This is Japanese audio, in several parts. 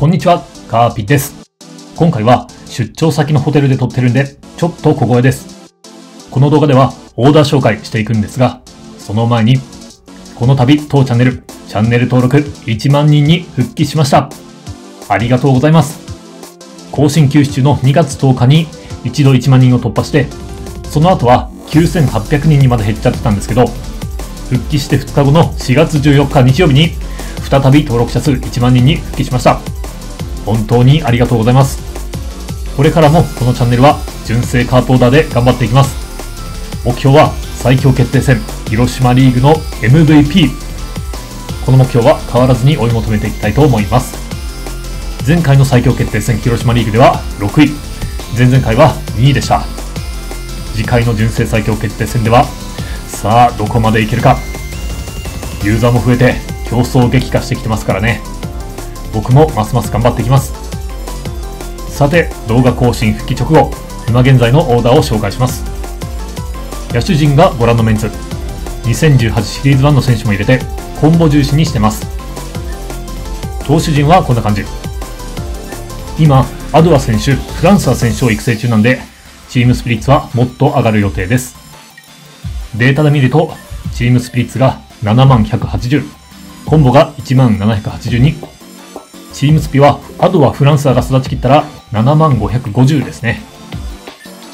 こんにちは、カーピです。今回は出張先のホテルで撮ってるんで、ちょっと小声です。この動画ではオーダー紹介していくんですが、その前に、この度当チャンネル、チャンネル登録1万人に復帰しました。ありがとうございます。更新休止中の2月10日に一度1万人を突破して、その後は9800人にまで減っちゃってたんですけど、復帰して2日後の4月14日日曜日に、再び登録者数1万人に復帰しました。本当にありがとうございます。これからもこのチャンネルは純正カートオーダーで頑張っていきます。目標は最強決定戦広島リーグの MVP。この目標は変わらずに追い求めていきたいと思います。前回の最強決定戦広島リーグでは6位、前々回は2位でした。次回の純正最強決定戦では、さあどこまでいけるか。ユーザーも増えて競争激化してきてますからね。僕もますます頑張っていきます。さて、動画更新復帰直後、今現在のオーダーを紹介します。野手陣がご覧のメンツ。2018シリーズ1の選手も入れて、コンボ重視にしてます。投手陣はこんな感じ。今、アドア選手、フランサー選手を育成中なんで、チームスピリッツはもっと上がる予定です。データで見ると、チームスピリッツが7万180、コンボが1万782、チームスピは、アドはフランサーが育ちきったら7万550ですね。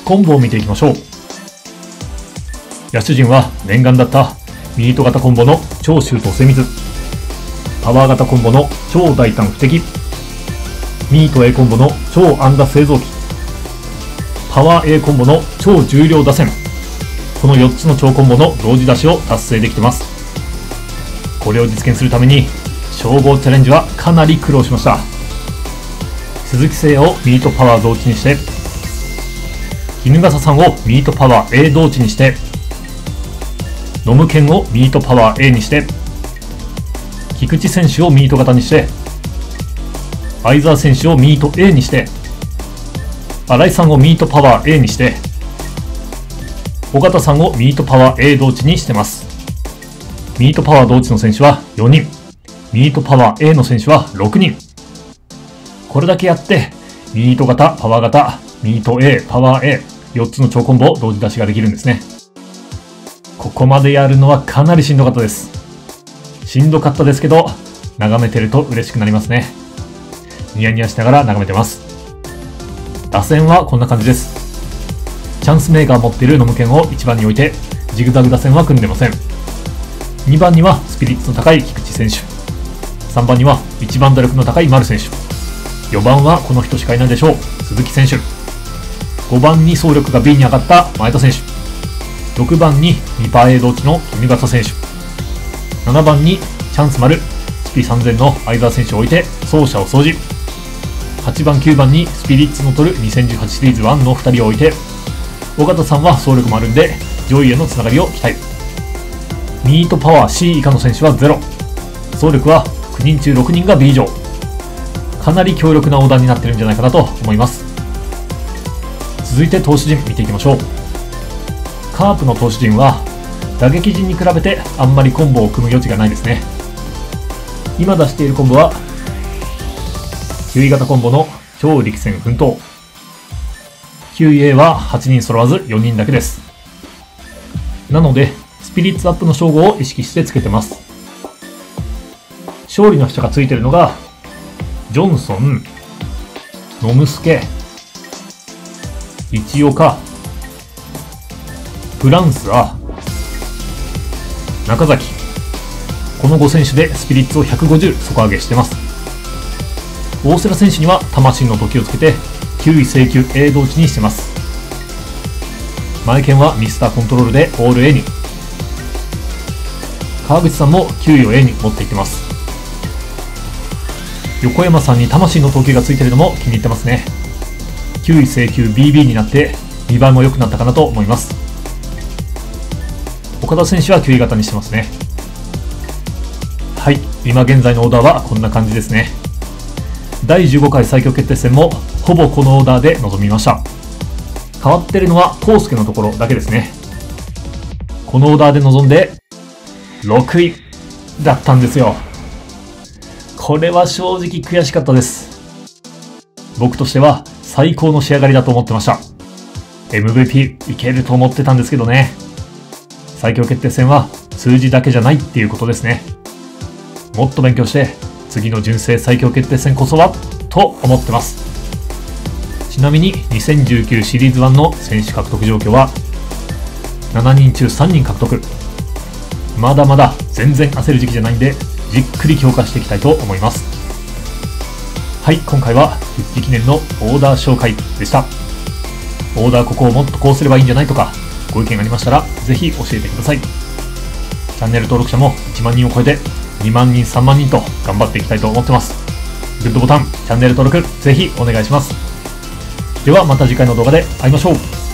コンボを見ていきましょう。野手陣は念願だったミート型コンボの超シュート精密。パワー型コンボの超大胆不敵。ミート A コンボの超安打製造機。パワー A コンボの超重量打線。この4つの超コンボの同時出しを達成できてます。これを実現するために称号チャレンジはかなり苦労しました。鈴木誠也をミートパワー同値にして衣笠さんをミートパワー A 同値にしてノムケンをミートパワー A にして菊池選手をミート型にして相澤選手をミート A にして新井さんをミートパワー A にして尾形さんをミートパワー A 同値にしてます。ミートパワー同値の選手は4人。ミートパワー A の選手は6人。これだけやって、ミート型、パワー型、ミート A、パワー A、4つの超コンボを同時出しができるんですね。ここまでやるのはかなりしんどかったです。しんどかったですけど、眺めてると嬉しくなりますね。ニヤニヤしながら眺めてます。打線はこんな感じです。チャンスメーカー持っているノムケンを1番に置いて、ジグザグ打線は組んでません。2番にはスピリッツの高い菊池選手。3番には一番打力の高い丸選手。4番はこの人しかいないでしょう。鈴木選手。5番に総力が B に上がった前田選手。6番に2パー A 同値の衣笠選手。7番にチャンス丸。スピ3000の相澤選手を置いて走者を掃除。8番9番にスピリッツの取る2018シリーズ1の2人を置いて。尾形さんは総力もあるんで上位へのつながりを期待。ミートパワー C 以下の選手は0総力は9人中6人が B 以上かなり強力なオーダーになってるんじゃないかなと思います。続いて投手陣見ていきましょう。カープの投手陣は打撃陣に比べてあんまりコンボを組む余地がないですね。今出しているコンボは9位型コンボの超力戦奮闘。9A は8人揃わず4人だけです。なのでスピリッツアップの称号を意識してつけてます。勝利の人がついてるのが、ジョンソン、ノムスケ、一岡、フランスア、中崎。この5選手でスピリッツを150底上げしてます。大瀬良選手には魂の時をつけて9位請求 A 同値にしてます。前剣はミスターコントロールでオール A に。川口さんも9位を A に持っていってます。横山さんに魂の統計がついてるのも気に入ってますね。9位請求 BB になって見栄えも良くなったかなと思います。岡田選手は9位型にしてますね。はい今現在のオーダーはこんな感じですね。第15回最強決定戦もほぼこのオーダーで臨みました。変わってるのはコウスケのところだけですね。このオーダーで臨んで6位だったんですよ。これは正直悔しかったです。僕としては最高の仕上がりだと思ってました。MVP いけると思ってたんですけどね。最強決定戦は数字だけじゃないっていうことですね。もっと勉強して次の純正最強決定戦こそはと思ってます。ちなみに2019シリーズ1の選手獲得状況は7人中3人獲得。まだまだ全然焦る時期じゃないんでじっくり強化していきたいと思います。はい、今回は復帰記念のオーダー紹介でした。オーダーここをもっとこうすればいいんじゃないとか、ご意見ありましたら、ぜひ教えてください。チャンネル登録者も1万人を超えて、2万人、3万人と頑張っていきたいと思ってます。グッドボタン、チャンネル登録、ぜひお願いします。ではまた次回の動画で会いましょう。